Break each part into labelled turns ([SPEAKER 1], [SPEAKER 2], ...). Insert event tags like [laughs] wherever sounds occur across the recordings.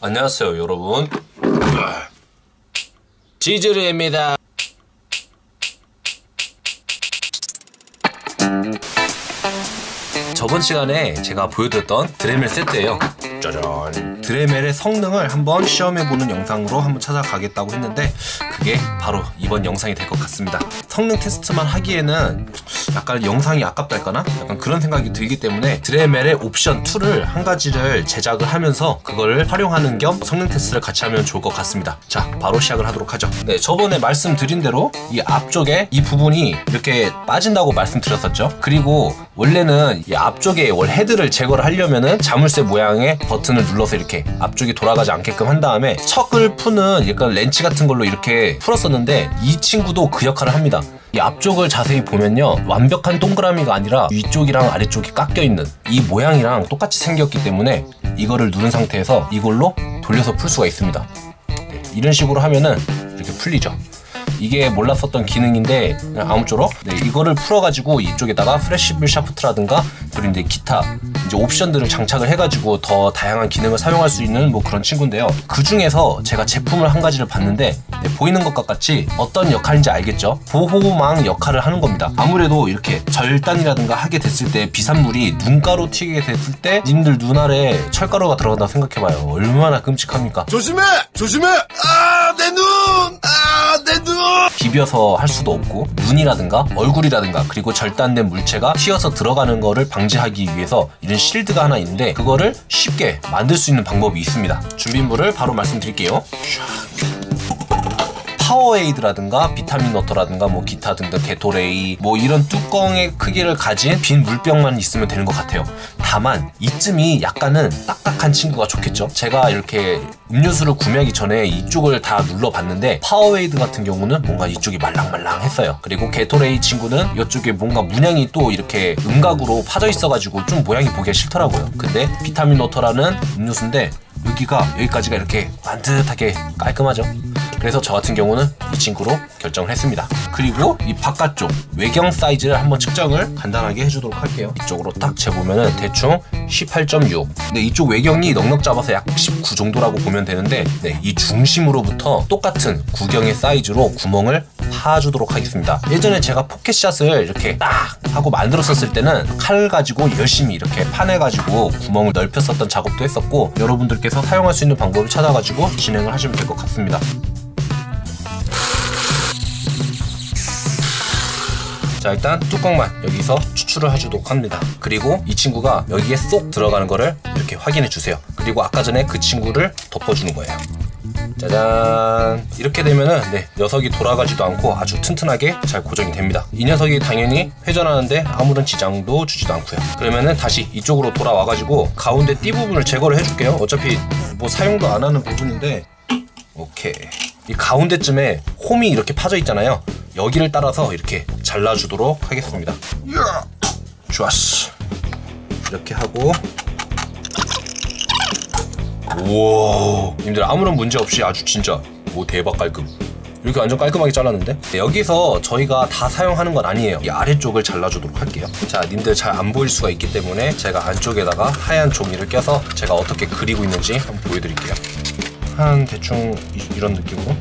[SPEAKER 1] 안녕하세요 여러분. 지즈르입니다. 저번 시간에 제가 보여드렸던 드레멜 세트예요. 짜잔. 드레멜의 성능을 한번 시험해보는 영상으로 한번 찾아가겠다고 했는데 그게 바로 이번 영상이 될 것 같습니다. 성능 테스트만 하기에는 약간 영상이 아깝달까나? 약간 그런 생각이 들기 때문에 드레멜의 옵션 2를 한 가지를 제작을 하면서 그걸 활용하는 겸 성능 테스트를 같이 하면 좋을 것 같습니다 자 바로 시작을 하도록 하죠 네 저번에 말씀드린 대로 이 앞쪽에 이 부분이 이렇게 빠진다고 말씀드렸었죠 그리고 원래는 이 앞쪽에 월 헤드를 제거를 하려면은 자물쇠 모양의 버튼을 눌러서 이렇게 앞쪽이 돌아가지 않게끔 한 다음에 척을 푸는 약간 렌치 같은 걸로 이렇게 풀었었는데 이 친구도 그 역할을 합니다. 이 앞쪽을 자세히 보면요 완벽한 동그라미가 아니라 위쪽이랑 아래쪽이 깎여 있는 이 모양이랑 똑같이 생겼기 때문에 이거를 누른 상태에서 이걸로 돌려서 풀 수가 있습니다. 네, 이런 식으로 하면은 이렇게 풀리죠. 이게 몰랐었던 기능인데 아무쪼록 네, 이거를 풀어가지고 이쪽에다가 flexible shaft라든가 그리고 이제 기타 이제 옵션들을 장착을 해가지고 더 다양한 기능을 사용할 수 있는 뭐 그런 친구인데요. 그 중에서 제가 제품을 한 가지를 봤는데 네, 보이는 것과 같이 어떤 역할인지 알겠죠? 보호망 역할을 하는 겁니다. 아무래도 이렇게 절단이라든가 하게 됐을 때 비산물이 눈가로 튀게 됐을 때 님들 눈 아래 철가루가 들어간다고 생각해봐요. 얼마나 끔찍합니까?
[SPEAKER 2] 조심해! 조심해! 아, 내 눈! 아, 내 눈!
[SPEAKER 1] 비벼서 할 수도 없고 눈이라든가 얼굴이라든가 그리고 절단된 물체가 튀어서 들어가는 거를 방지하기 위해서 이런 실드가 하나 있는데 그거를 쉽게 만들 수 있는 방법이 있습니다. 준비물을 바로 말씀드릴게요. 파워에이드라든가 비타민 워터라든가 뭐 기타 등등 게토레이 뭐 이런 뚜껑의 크기를 가진 빈 물병만 있으면 되는 것 같아요. 다만 이쯤이 약간은 딱딱한 친구가 좋겠죠. 제가 이렇게 음료수를 구매하기 전에 이쪽을 다 눌러봤는데 파워에이드 같은 경우는 뭔가 이쪽이 말랑말랑했어요. 그리고 게토레이 친구는 이쪽에 뭔가 문양이 또 이렇게 음각으로 파져 있어가지고 좀 모양이 보기가 싫더라고요. 근데 비타민 워터라는 음료수인데 여기가 여기까지가 이렇게 반듯하게 깔끔하죠. 그래서 저 같은 경우는 이 친구로 결정을 했습니다. 그리고 이 바깥쪽 외경 사이즈를 한번 측정을 간단하게 해주도록 할게요. 이쪽으로 딱 재보면은 대충 18.6. 근데 이쪽 외경이 넉넉 잡아서 약 19 정도라고 보면 되는데 네, 이 중심으로부터 똑같은 구경의 사이즈로 구멍을 파주도록 하겠습니다. 예전에 제가 포켓샷을 이렇게 딱 하고 만들었었을 때는 칼 가지고 열심히 이렇게 파내가지고 구멍을 넓혔었던 작업도 했었고 여러분들께서 사용할 수 있는 방법을 찾아가지고 진행을 하시면 될 것 같습니다. 자 일단 뚜껑만 여기서 추출을 해주도록 합니다. 그리고 이 친구가 여기에 쏙 들어가는 거를 이렇게 확인해 주세요. 그리고 아까 전에 그 친구를 덮어주는 거예요. 짜잔. 이렇게 되면은 네 녀석이 돌아가지도 않고 아주 튼튼하게 잘 고정이 됩니다. 이 녀석이 당연히 회전하는데 아무런 지장도 주지도 않고요. 그러면은 다시 이쪽으로 돌아와 가지고 가운데 띠 부분을 제거를 해줄게요. 어차피 뭐 사용도 안 하는 부분인데. 오케이. 이 가운데쯤에 홈이 이렇게 파져 있잖아요. 여기를 따라서 이렇게 잘라주도록 하겠습니다. 좋았어. 이렇게 하고. 우와. 님들 아무런 문제 없이 아주 진짜 오 대박 깔끔. 이렇게 완전 깔끔하게 잘랐는데? 네, 여기서 저희가 다 사용하는 건 아니에요. 이 아래쪽을 잘라주도록 할게요. 자 님들 잘 안 보일 수가 있기 때문에 제가 안쪽에다가 하얀 종이를 껴서 제가 어떻게 그리고 있는지 한번 보여드릴게요. 한 대충 이, 이런 느낌으로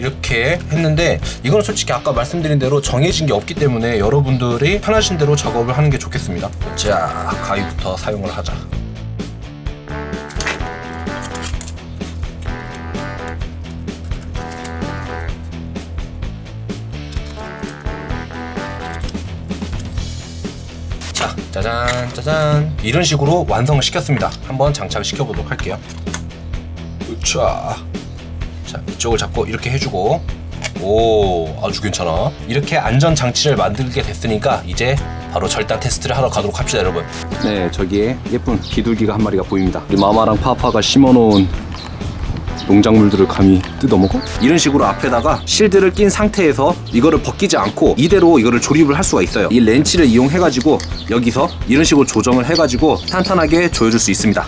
[SPEAKER 1] 이렇게 했는데 이거는 솔직히 아까 말씀드린 대로 정해진 게 없기 때문에 여러분들이 편하신 대로 작업을 하는 게 좋겠습니다. 자 가위부터 사용을 하자. 자 짜잔 짜잔. 이런 식으로 완성을 시켰습니다. 한번 장착을 시켜보도록 할게요. 으차 자 이쪽을 잡고 이렇게 해주고. 오 아주 괜찮아. 이렇게 안전 장치를 만들게 됐으니까 이제 바로 절단 테스트를 하러 가도록 합시다 여러분.
[SPEAKER 3] 네, 저기에 예쁜 비둘기가 한 마리가 보입니다. 우리 마마랑 파파가 심어놓은 농작물들을 감히 뜯어먹어?
[SPEAKER 1] 이런 식으로 앞에다가 실드를 낀 상태에서 이거를 벗기지 않고 이대로 이거를 조립을 할 수가 있어요. 이 렌치를 이용해가지고 여기서 이런 식으로 조정을 해가지고 탄탄하게 조여줄 수 있습니다.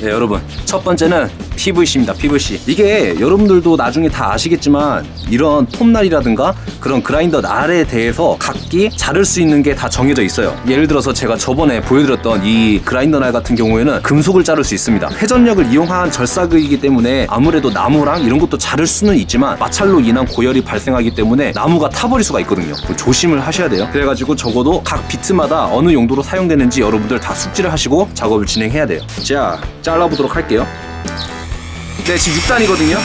[SPEAKER 1] 네 여러분. 첫 번째는 PVC입니다. PVC. 이게 여러분들도 나중에 다 아시겠지만 이런 톱날이라든가 그런 그라인더 날에 대해서 각기 자를 수 있는 게 다 정해져 있어요. 예를 들어서 제가 저번에 보여드렸던 이 그라인더 날 같은 경우에는 금속을 자를 수 있습니다. 회전력을 이용한 절삭이기 때문에 아무래도 나무랑 이런 것도 자를 수는 있지만 마찰로 인한 고열이 발생하기 때문에 나무가 타버릴 수가 있거든요. 조심을 하셔야 돼요. 그래가지고 적어도 각 비트마다 어느 용도로 사용되는지 여러분들 다 숙지를 하시고 작업을 진행해야 돼요. 자, 잘라보도록 할게요. 네, 지금 6단이거든요.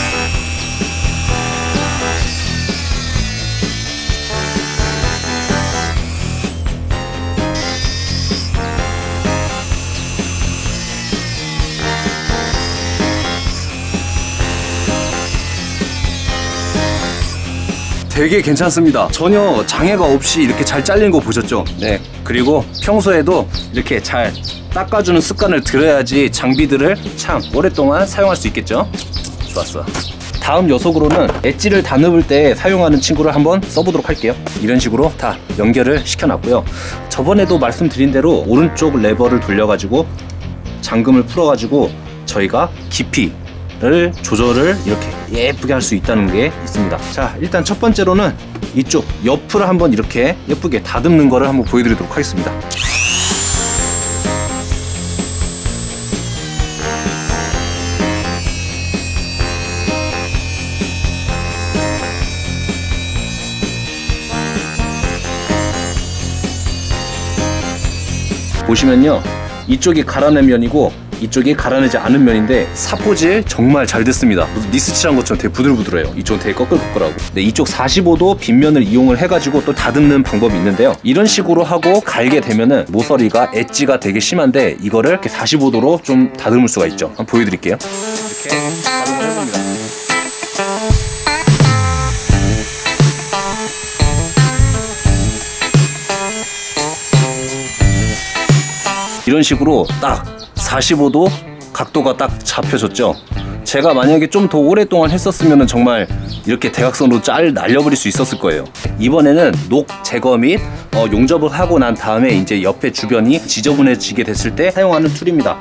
[SPEAKER 1] 되게 괜찮습니다. 전혀 장애가 없이 이렇게 잘 잘리는 거 보셨죠? 네. 그리고 평소에도 이렇게 잘 닦아주는 습관을 들여야지 장비들을 참 오랫동안 사용할 수 있겠죠? 좋았어. 다음 녀석으로는 엣지를 다듬을 때 사용하는 친구를 한번 써보도록 할게요. 이런 식으로 다 연결을 시켜놨고요. 저번에도 말씀드린 대로 오른쪽 레버를 돌려가지고 잠금을 풀어가지고 저희가 깊이를 조절을 이렇게 예쁘게 할 수 있다는 게 있습니다. 자, 일단 첫 번째로는 이쪽 옆을 한번 이렇게 예쁘게 다듬는 거를 한번 보여드리도록 하겠습니다. 보시면요. 이쪽이 가라낸 면이고 이쪽이 가라내지 않은 면인데 사포질 정말 잘 됐습니다. 무슨 니스 칠한 것처럼 되게 부들부들해요. 이쪽은 되게 꺼끌꺼끌하고. 네, 이쪽 45도 빗면을 이용을 해가지고 또 다듬는 방법이 있는데요. 이런 식으로 하고 갈게 되면은 모서리가 엣지가 되게 심한데 이거를 이렇게 45도로 좀 다듬을 수가 있죠. 한번 보여드릴게요. 이렇게 다듬을 해봅니다 이런 식으로 딱 45도 각도가 딱 잡혀졌죠. 제가 만약에 좀 더 오랫동안 했었으면 정말 이렇게 대각선으로 짤 날려버릴 수 있었을 거예요. 이번에는 녹 제거 및 어, 용접을 하고 난 다음에 이제 옆에 주변이 지저분해지게 됐을 때 사용하는 툴입니다.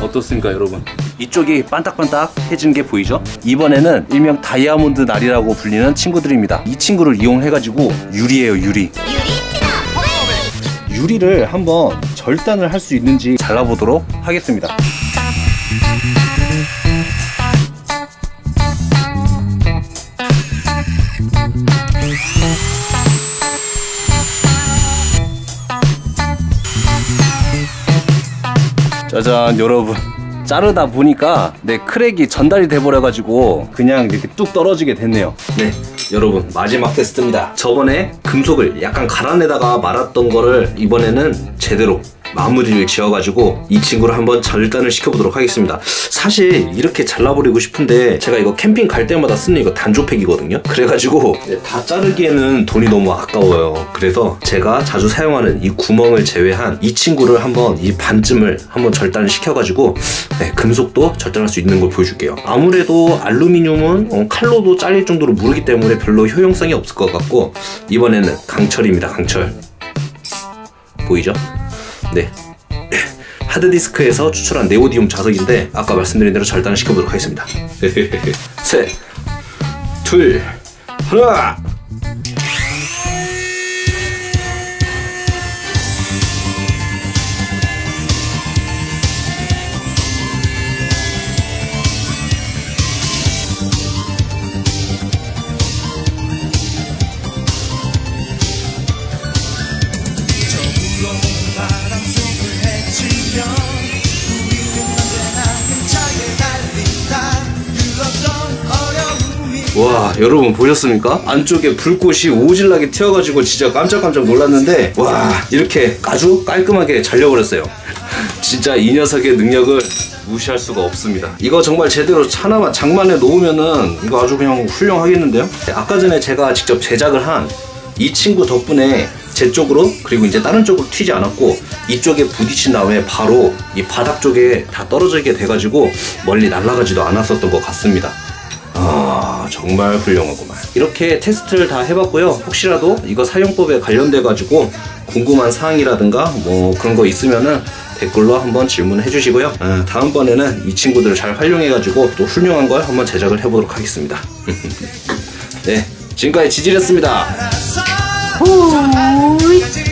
[SPEAKER 1] 어떻습니까 여러분 이쪽이 반딱반딱해진 게 보이죠? 이번에는 일명 다이아몬드 날이라고 불리는 친구들입니다. 이 친구를 이용해 가지고 유리예요 유리. 유리를 한번 절단을 할 수 있는지 잘라보도록 하겠습니다. 짜잔 여러분 자르다 보니까 내 크랙이 전달이 돼버려가지고 그냥 이렇게 뚝 떨어지게 됐네요. 네 여러분 마지막 테스트입니다. 저번에 금속을 약간 갈아내다가 말았던 거를 이번에는 제대로 마무리를 지어가지고 이 친구를 한번 절단을 시켜보도록 하겠습니다. 사실 이렇게 잘라버리고 싶은데 제가 이거 캠핑 갈 때마다 쓰는 이거 단조팩이거든요. 그래가지고 다 자르기에는 돈이 너무 아까워요. 그래서 제가 자주 사용하는 이 구멍을 제외한 이 친구를 한번 이 반쯤을 한번 절단을 시켜가지고 네, 금속도 절단할 수 있는 걸 보여줄게요. 아무래도 알루미늄은 어, 칼로도 잘릴 정도로 무르기 때문에 별로 효용성이 없을 것 같고 이번에는 강철입니다 강철. 보이죠? 네. [laughs] 하드디스크에서 추출한 네오디움 자석인데 아까 말씀드린 대로 절단을 시켜보도록 하겠습니다. [laughs] 셋, 둘, 하나. 와 여러분 보셨습니까? 안쪽에 불꽃이 오질나게 튀어가지고 진짜 깜짝깜짝 놀랐는데 와 이렇게 아주 깔끔하게 잘려버렸어요. [laughs] 진짜 이 녀석의 능력을 무시할 수가 없습니다. 이거 정말 제대로 하나만 장만해 놓으면은 이거 아주 그냥 훌륭하겠는데요? 아까 전에 제가 직접 제작을 한 이 친구 덕분에 제 쪽으로 그리고 이제 다른 쪽으로 튀지 않았고 이쪽에 부딪힌 다음에 바로 이 바닥 쪽에 다 떨어지게 돼가지고 멀리 날아가지도 않았었던 것 같습니다. 아, 아 정말 훌륭하구만. 이렇게 테스트를 다 해봤고요. 혹시라도 이거 사용법에 관련돼 가지고 궁금한 사항이라든가 뭐 그런 거 있으면은 댓글로 한번 질문해 주시고요. 아, 다음번에는 이 친구들을 잘 활용해 가지고 또 훌륭한 걸 한번 제작을 해보도록 하겠습니다. [laughs] 네 지금까지 지질이었습니다.
[SPEAKER 4] 후.